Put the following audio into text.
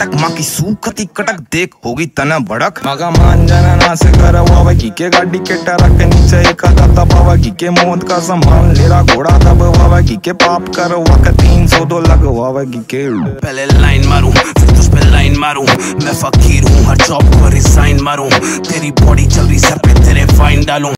टक माँ की सूखती कटक, देख होगी तना भड़क। मगा मान जाना, ना से कर की के गाड़ी के टरक के नीचे एक आधा की के मौत का संभाल लेरा, घोड़ा दबावगी के पाप कर वक तीन सौ दो लगवावगी के पहले लाइन मारू, फिर तुझ पे लाइन मारू, मैं फकीर हूँ, हर जॉब पर रिजाइन मारू। तेरी बॉडी चल